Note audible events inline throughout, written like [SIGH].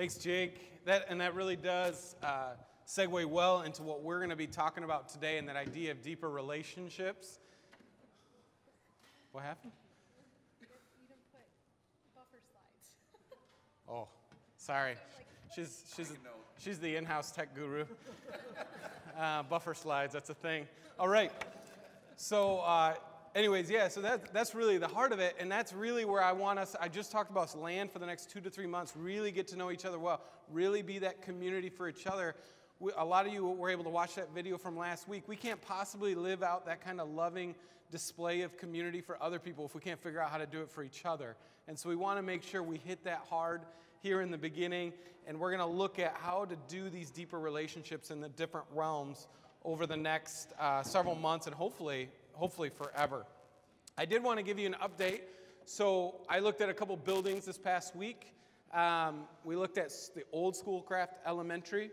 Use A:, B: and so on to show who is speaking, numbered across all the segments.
A: Thanks, Jake. That and that really does uh, segue well into what we're going to be talking about today, and that idea of deeper relationships. What happened?
B: You didn't put buffer slides. [LAUGHS]
A: Oh, sorry. She's she's she's the in-house tech guru. [LAUGHS] Uh, buffer slides, that's a thing. All right. So, uh, anyways, yeah. So that that's really the heart of it, and that's really where I want us. I just talked about land for the next two to three months. Really get to know each other well. Really be that community for each other. We, a lot of you were able to watch that video from last week. We can't possibly live out that kind of loving display of community for other people if we can't figure out how to do it for each other. And so we want to make sure we hit that hard here in the beginning, and we're going to look at how to do these deeper relationships in the different realms over the next uh, several months and hopefully, hopefully forever. I did want to give you an update. So I looked at a couple buildings this past week. Um, we looked at the old Schoolcraft Elementary,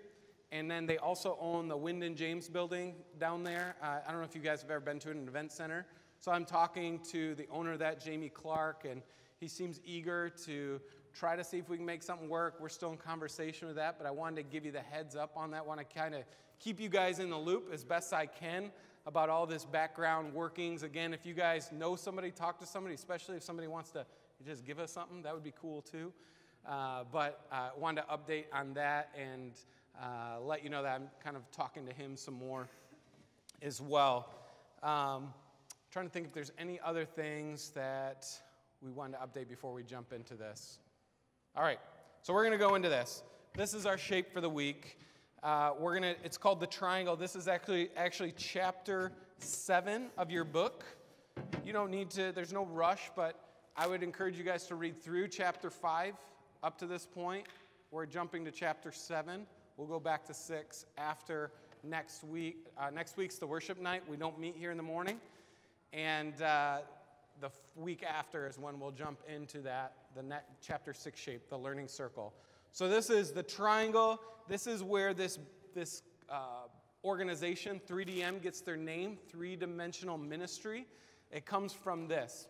A: and then they also own the Wyndon James building down there. Uh, I don't know if you guys have ever been to an event center. So I'm talking to the owner of that, Jamie Clark, and he seems eager to try to see if we can make something work. We're still in conversation with that, but I wanted to give you the heads up on that. Want to kind of keep you guys in the loop as best I can about all this background workings. Again, if you guys know somebody, talk to somebody, especially if somebody wants to just give us something, that would be cool too. Uh, but I uh, wanted to update on that and uh, let you know that I'm kind of talking to him some more as well. Um, trying to think if there's any other things that we wanted to update before we jump into this. All right, so we're going to go into this. This is our shape for the week. Uh, we're gonna. It's called the triangle. This is actually actually chapter seven of your book. You don't need to. There's no rush, but I would encourage you guys to read through chapter five up to this point. We're jumping to chapter seven. We'll go back to six after next week. Uh, next week's the worship night. We don't meet here in the morning, and uh, the week after is when we'll jump into that, the next, chapter six shape, the learning circle. So this is the triangle. This is where this, this uh, organization, 3DM, gets their name, three dimensional ministry. It comes from this.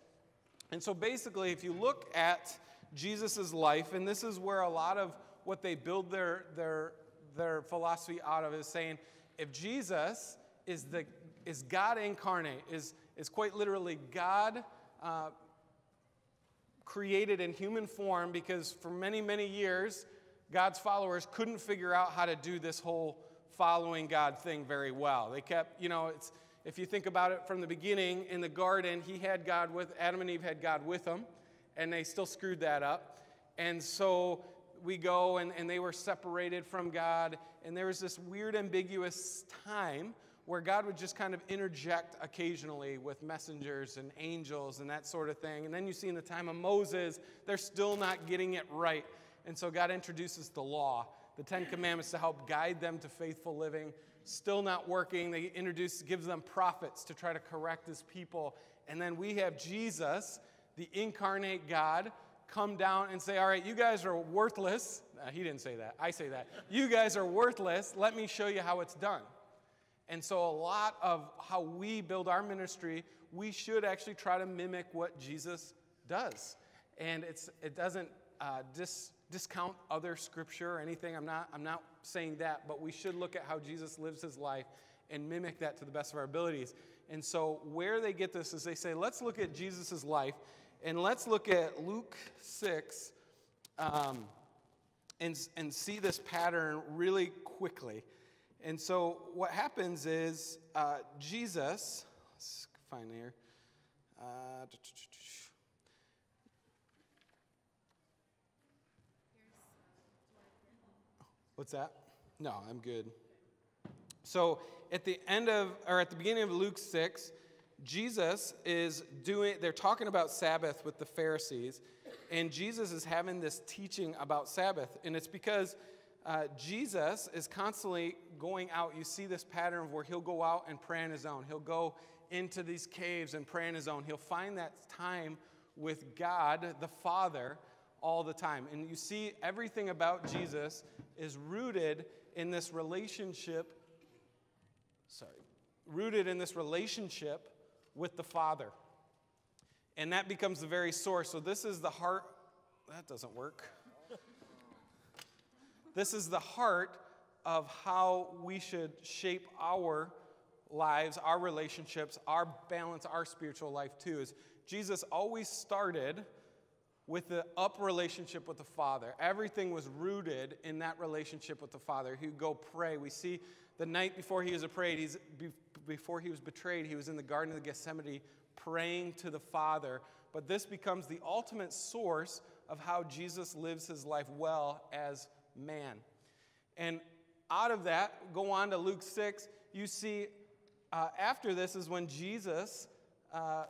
A: And so basically, if you look at Jesus' life, and this is where a lot of what they build their, their, their philosophy out of is saying, if Jesus is, the, is God incarnate, is, is quite literally God uh, created in human form because for many, many years, God's followers couldn't figure out how to do this whole following God thing very well. They kept, you know, it's, if you think about it from the beginning in the garden, he had God with, Adam and Eve had God with them, and they still screwed that up. And so we go and, and they were separated from God, and there was this weird, ambiguous time where God would just kind of interject occasionally with messengers and angels and that sort of thing. And then you see in the time of Moses, they're still not getting it right. And so God introduces the law, the Ten Commandments to help guide them to faithful living. Still not working. They introduce, gives them prophets to try to correct his people. And then we have Jesus, the incarnate God, come down and say, All right, you guys are worthless. Uh, he didn't say that. I say that. You guys are worthless. Let me show you how it's done. And so, a lot of how we build our ministry, we should actually try to mimic what Jesus does. And it's, it doesn't uh, dis, discount other scripture or anything. I'm not, I'm not saying that, but we should look at how Jesus lives his life and mimic that to the best of our abilities. And so, where they get this is they say, let's look at Jesus' life and let's look at Luke 6 um, and, and see this pattern really quickly. And so what happens is uh, Jesus, let's find here. Uh, what's that? No, I'm good. So at the end of, or at the beginning of Luke 6, Jesus is doing, they're talking about Sabbath with the Pharisees, and Jesus is having this teaching about Sabbath. And it's because uh, Jesus is constantly going out. You see this pattern of where he'll go out and pray on his own. He'll go into these caves and pray on his own. He'll find that time with God, the Father, all the time. And you see, everything about Jesus is rooted in this relationship. Sorry, rooted in this relationship with the Father. And that becomes the very source. So, this is the heart. That doesn't work. This is the heart of how we should shape our lives, our relationships, our balance, our spiritual life too. Is Jesus always started with the up relationship with the Father. Everything was rooted in that relationship with the Father. He'd go pray. We see the night before he was betrayed, he's, before he was betrayed, he was in the Garden of Gethsemane praying to the Father. But this becomes the ultimate source of how Jesus lives his life well as man. And out of that, go on to Luke 6, you see uh, after this is when Jesus, uh,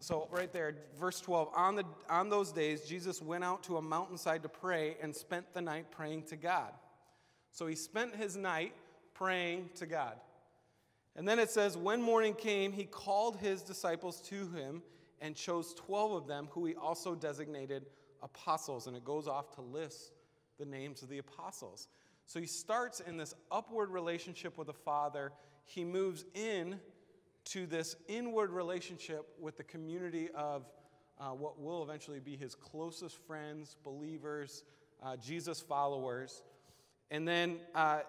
A: so right there, verse 12, on, the, on those days, Jesus went out to a mountainside to pray and spent the night praying to God. So he spent his night praying to God. And then it says, when morning came, he called his disciples to him and chose 12 of them, who he also designated apostles. And it goes off to list the names of the apostles. So he starts in this upward relationship with the Father. He moves in to this inward relationship with the community of uh, what will eventually be his closest friends, believers, uh, Jesus followers. And then uh,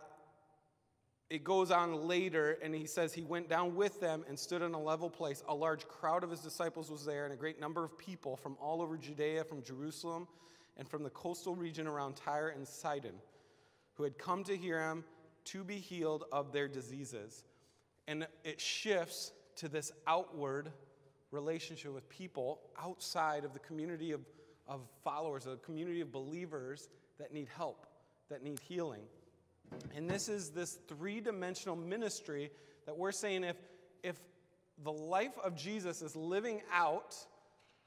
A: it goes on later, and he says he went down with them and stood in a level place. A large crowd of his disciples was there, and a great number of people from all over Judea, from Jerusalem, and from the coastal region around Tyre and Sidon who had come to hear him to be healed of their diseases. And it shifts to this outward relationship with people outside of the community of, of followers, a community of believers that need help, that need healing. And this is this three dimensional ministry that we're saying if, if the life of Jesus is living out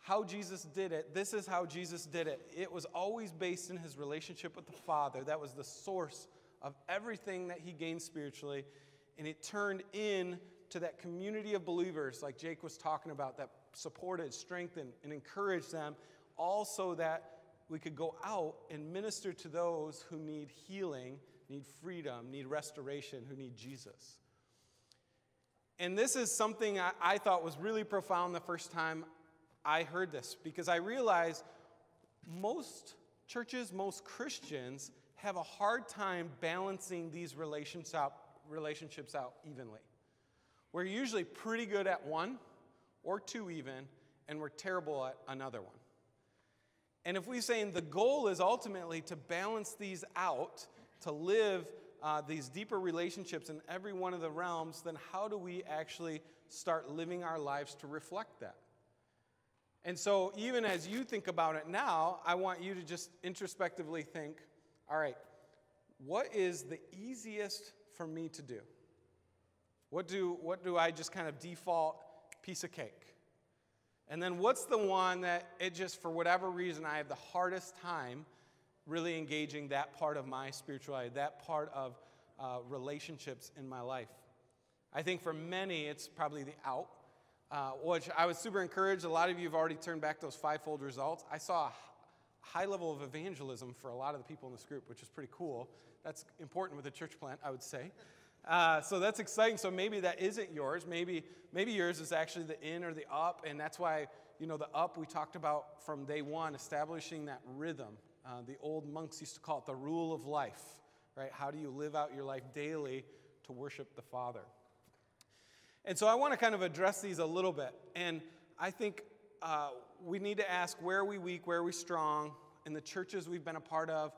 A: how Jesus did it, this is how Jesus did it. It was always based in his relationship with the Father. That was the source of everything that he gained spiritually. And it turned in to that community of believers, like Jake was talking about, that supported, strengthened, and encouraged them, all so that we could go out and minister to those who need healing, need freedom, need restoration, who need Jesus. And this is something I, I thought was really profound the first time I heard this because I realized most churches, most Christians have a hard time balancing these relationships out, relationships out evenly. We're usually pretty good at one or two even, and we're terrible at another one. And if we're saying the goal is ultimately to balance these out, to live uh, these deeper relationships in every one of the realms, then how do we actually start living our lives to reflect that? And so, even as you think about it now, I want you to just introspectively think all right, what is the easiest for me to do? What do, what do I just kind of default piece of cake? And then what's the one that it just, for whatever reason, I have the hardest time really engaging that part of my spirituality, that part of uh, relationships in my life? I think for many, it's probably the out uh, which I was super encouraged. A lot of you have already turned back those fivefold results. I saw a high level of evangelism for a lot of the people in this group, which is pretty cool. That's important with a church plant, I would say. Uh, so that's exciting. So maybe that isn't yours. Maybe maybe yours is actually the in or the up, and that's why you know the up we talked about from day one, establishing that rhythm. Uh, the old monks used to call it the rule of life, right? How do you live out your life daily to worship the Father? And so I want to kind of address these a little bit. And I think uh, we need to ask where are we weak, where are we strong, and the churches we've been a part of,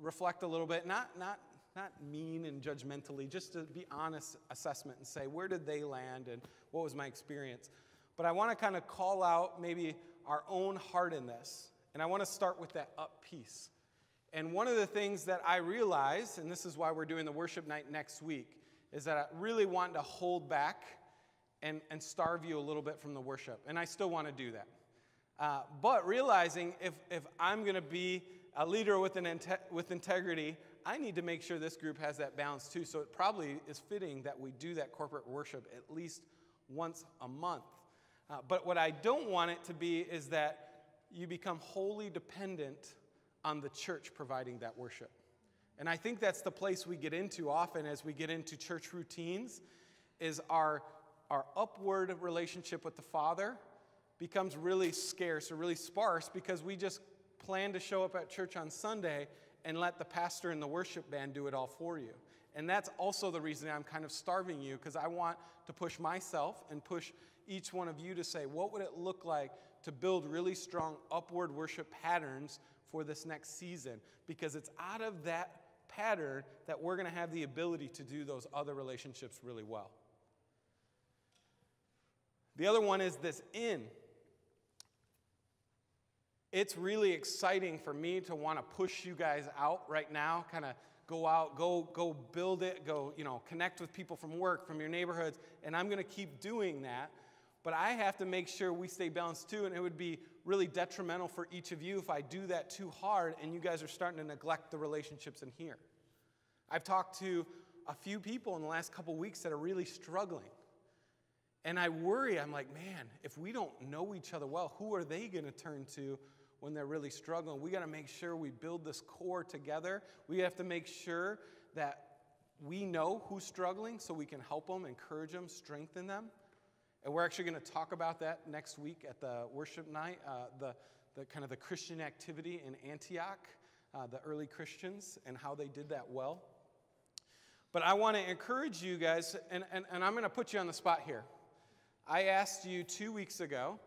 A: reflect a little bit, not, not, not mean and judgmentally, just to be honest assessment and say, where did they land and what was my experience? But I want to kind of call out maybe our own heart in this. And I want to start with that up piece. And one of the things that I realized, and this is why we're doing the worship night next week, is that I really want to hold back and, and starve you a little bit from the worship. And I still want to do that. Uh, but realizing if, if I'm going to be a leader with, an inte- with integrity, I need to make sure this group has that balance too. So it probably is fitting that we do that corporate worship at least once a month. Uh, but what I don't want it to be is that you become wholly dependent on the church providing that worship. And I think that's the place we get into often as we get into church routines is our, our upward relationship with the Father becomes really scarce or really sparse because we just plan to show up at church on Sunday and let the pastor and the worship band do it all for you. And that's also the reason I'm kind of starving you because I want to push myself and push each one of you to say, what would it look like to build really strong upward worship patterns for this next season? Because it's out of that pattern that we're going to have the ability to do those other relationships really well. The other one is this in. It's really exciting for me to want to push you guys out right now, kind of go out, go, go build it, go, you know, connect with people from work, from your neighborhoods, and I'm going to keep doing that. But I have to make sure we stay balanced too, and it would be really detrimental for each of you if I do that too hard and you guys are starting to neglect the relationships in here. I've talked to a few people in the last couple weeks that are really struggling. And I worry, I'm like, man, if we don't know each other well, who are they going to turn to when they're really struggling? We got to make sure we build this core together. We have to make sure that we know who's struggling so we can help them, encourage them, strengthen them. And we're actually going to talk about that next week at the worship night, uh, the, the kind of the Christian activity in Antioch, uh, the early Christians, and how they did that well. But I want to encourage you guys, and, and, and I'm going to put you on the spot here. I asked you two weeks ago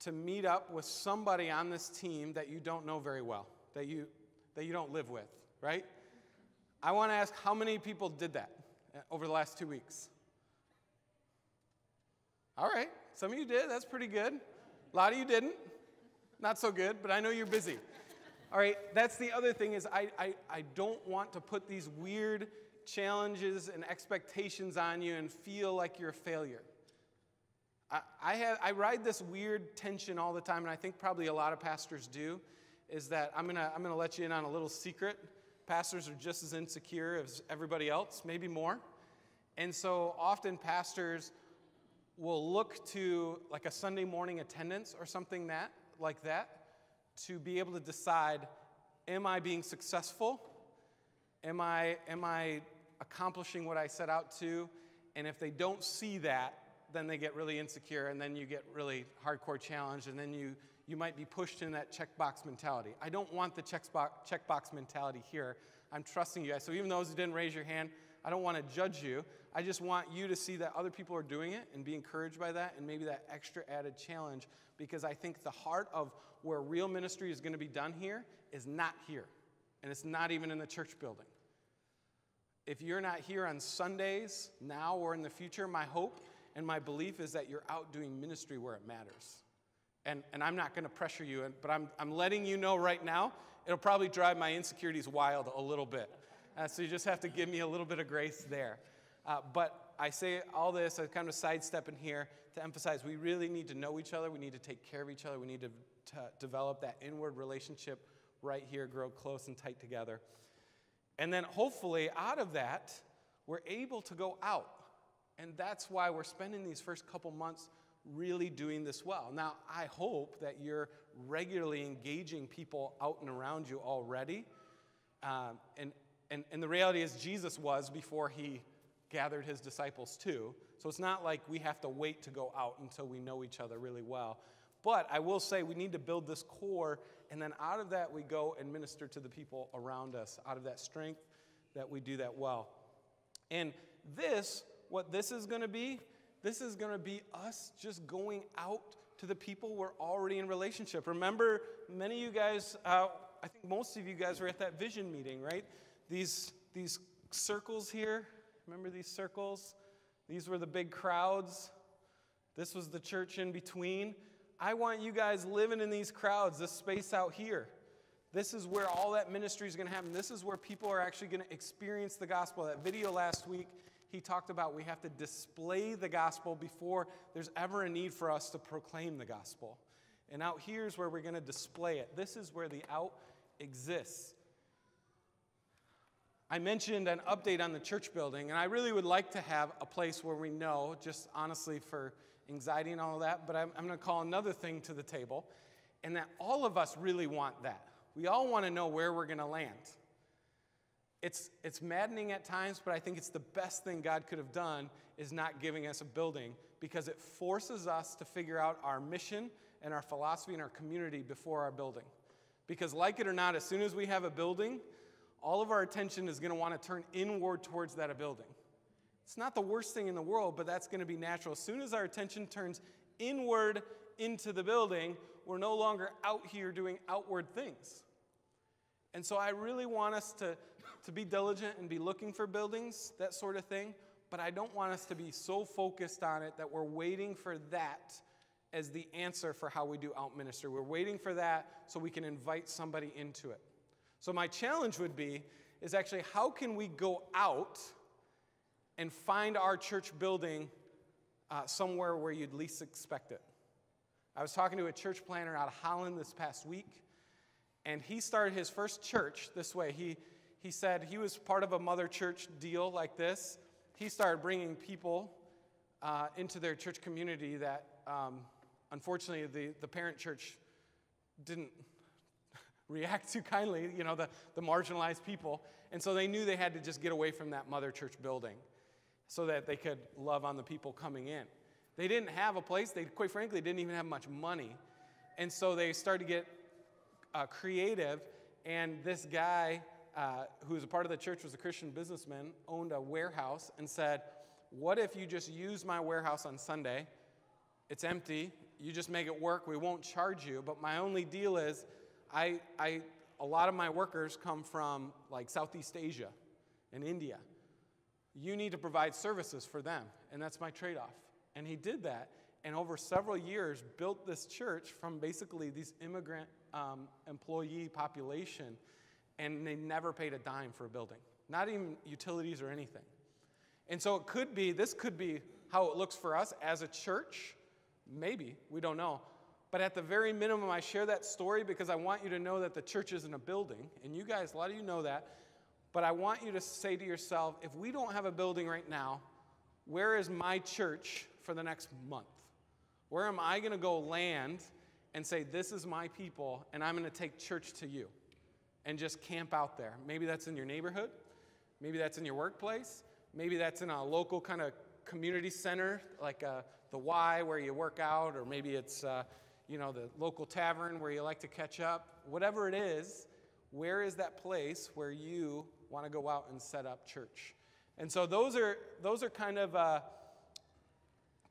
A: to meet up with somebody on this team that you don't know very well, that you, that you don't live with, right? I want to ask how many people did that uh, over the last two weeks? All right, some of you did. That's pretty good. A lot of you didn't. Not so good, but I know you're busy. All right, that's the other thing is I, I, I don't want to put these weird challenges and expectations on you and feel like you're a failure. I, I, have, I ride this weird tension all the time, and I think probably a lot of pastors do, is that I'm going to I'm going to let you in on a little secret. Pastors are just as insecure as everybody else, maybe more. And so often pastors will look to like a Sunday morning attendance or something that like that to be able to decide am I being successful? Am I am I accomplishing what I set out to? And if they don't see that, then they get really insecure and then you get really hardcore challenged and then you, you might be pushed in that checkbox mentality. I don't want the checkbox, checkbox mentality here. I'm trusting you guys. So even those who didn't raise your hand, I don't want to judge you. I just want you to see that other people are doing it and be encouraged by that and maybe that extra added challenge because I think the heart of where real ministry is going to be done here is not here. And it's not even in the church building. If you're not here on Sundays now or in the future, my hope and my belief is that you're out doing ministry where it matters. And, and I'm not going to pressure you, but I'm, I'm letting you know right now, it'll probably drive my insecurities wild a little bit. Uh, so you just have to give me a little bit of grace there. Uh, but I say all this, I kind of sidestep in here to emphasize we really need to know each other. We need to take care of each other. We need to, to develop that inward relationship right here, grow close and tight together. And then hopefully, out of that, we're able to go out and that's why we're spending these first couple months really doing this well. Now, I hope that you're regularly engaging people out and around you already. Um, and, and, and the reality is, Jesus was before he gathered his disciples too. So it's not like we have to wait to go out until we know each other really well. But I will say we need to build this core, and then out of that, we go and minister to the people around us, out of that strength that we do that well. And this what this is going to be? This is going to be us just going out to the people we're already in relationship. Remember, many of you guys, uh, I think most of you guys were at that vision meeting, right? These, these circles here, remember these circles? These were the big crowds. This was the church in between. I want you guys living in these crowds, this space out here. This is where all that ministry is going to happen. This is where people are actually going to experience the gospel. That video last week he talked about we have to display the gospel before there's ever a need for us to proclaim the gospel. And out here is where we're going to display it. This is where the out exists. I mentioned an update on the church building, and I really would like to have a place where we know, just honestly for anxiety and all that, but I'm, I'm going to call another thing to the table, and that all of us really want that. We all want to know where we're going to land. It's, it's maddening at times, but I think it's the best thing God could have done is not giving us a building because it forces us to figure out our mission and our philosophy and our community before our building. Because, like it or not, as soon as we have a building, all of our attention is going to want to turn inward towards that building. It's not the worst thing in the world, but that's going to be natural. As soon as our attention turns inward into the building, we're no longer out here doing outward things. And so I really want us to, to be diligent and be looking for buildings, that sort of thing. But I don't want us to be so focused on it that we're waiting for that as the answer for how we do out ministry. We're waiting for that so we can invite somebody into it. So my challenge would be is actually how can we go out and find our church building uh, somewhere where you'd least expect it. I was talking to a church planner out of Holland this past week, and he started his first church this way. He, he said he was part of a mother church deal like this. He started bringing people uh, into their church community that um, unfortunately the, the parent church didn't react too kindly, you know, the, the marginalized people. And so they knew they had to just get away from that mother church building so that they could love on the people coming in. They didn't have a place, they quite frankly didn't even have much money. And so they started to get uh, creative, and this guy uh, who was a part of the church was a Christian businessman, owned a warehouse, and said, What if you just use my warehouse on Sunday? It's empty. You just make it work. We won't charge you. But my only deal is, I, I, a lot of my workers come from like Southeast Asia and India. You need to provide services for them, and that's my trade off. And he did that, and over several years built this church from basically these immigrant um, employee population, and they never paid a dime for a building, not even utilities or anything. And so it could be, this could be how it looks for us as a church. Maybe, we don't know. But at the very minimum, I share that story because I want you to know that the church isn't a building. And you guys, a lot of you know that. But I want you to say to yourself if we don't have a building right now, where is my church for the next month? Where am I going to go land and say, This is my people, and I'm going to take church to you? And just camp out there. Maybe that's in your neighborhood. Maybe that's in your workplace. Maybe that's in a local kind of community center like uh, the Y where you work out, or maybe it's uh, you know the local tavern where you like to catch up. Whatever it is, where is that place where you want to go out and set up church? And so those are those are kind of uh,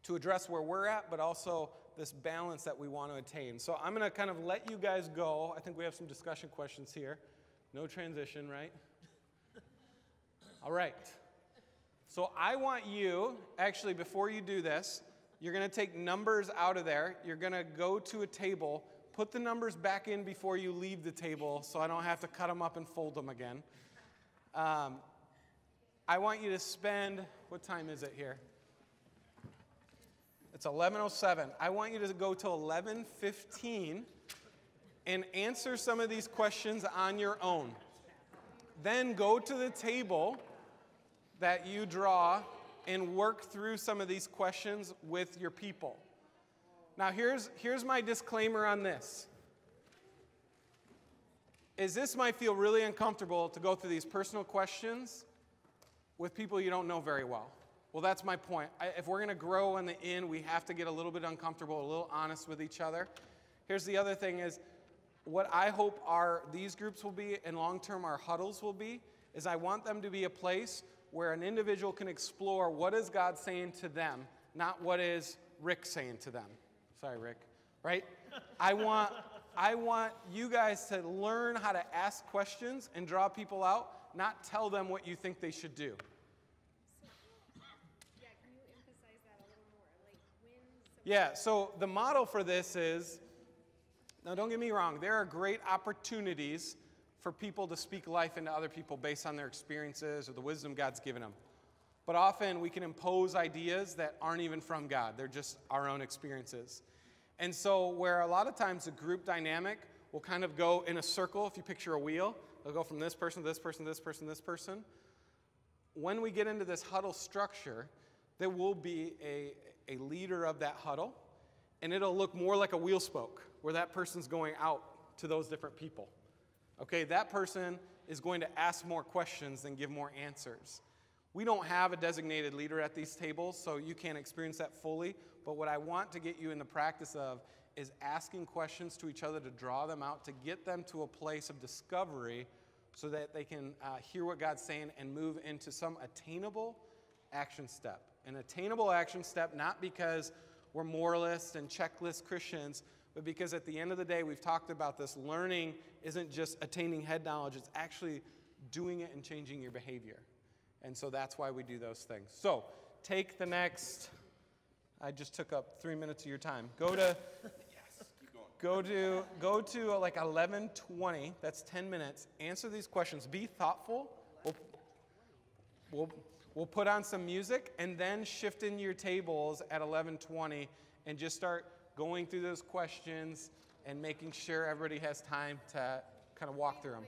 A: to address where we're at, but also this balance that we want to attain. So I'm going to kind of let you guys go. I think we have some discussion questions here. No transition, right? All right. So I want you, actually, before you do this, you're going to take numbers out of there. You're going to go to a table, put the numbers back in before you leave the table so I don't have to cut them up and fold them again. Um, I want you to spend, what time is it here? It's 11:07. I want you to go to 11:15 and answer some of these questions on your own. Then go to the table that you draw and work through some of these questions with your people. Now, here's, here's my disclaimer on this. Is this might feel really uncomfortable to go through these personal questions with people you don't know very well. Well, that's my point. I, if we're going to grow in the end, we have to get a little bit uncomfortable, a little honest with each other. Here's the other thing is what I hope our these groups will be and long term our huddles will be is I want them to be a place where an individual can explore what is God saying to them, not what is Rick saying to them. Sorry, Rick. Right? I want I want you guys to learn how to ask questions and draw people out, not tell them what you think they should do. Yeah, so the model for this is now don't get me wrong, there are great opportunities for people to speak life into other people based on their experiences or the wisdom God's given them. But often we can impose ideas that aren't even from God, they're just our own experiences. And so, where a lot of times the group dynamic will kind of go in a circle, if you picture a wheel, they'll go from this person to this person, this person, this person. When we get into this huddle structure, there will be a, a leader of that huddle, and it'll look more like a wheel spoke, where that person's going out to those different people. Okay, that person is going to ask more questions than give more answers. We don't have a designated leader at these tables, so you can't experience that fully. But what I want to get you in the practice of is asking questions to each other to draw them out, to get them to a place of discovery so that they can uh, hear what God's saying and move into some attainable action step. An attainable action step, not because we're moralists and checklist Christians, but because at the end of the day, we've talked about this learning isn't just attaining head knowledge, it's actually doing it and changing your behavior. And so that's why we do those things. So take the next, I just took up three minutes of your time. Go to. Go to go to uh, like 11:20. That's 10 minutes. Answer these questions. Be thoughtful. We'll, we'll, we'll put on some music and then shift in your tables at 11:20 and just start going through those questions and making sure everybody has time to kind of walk through them.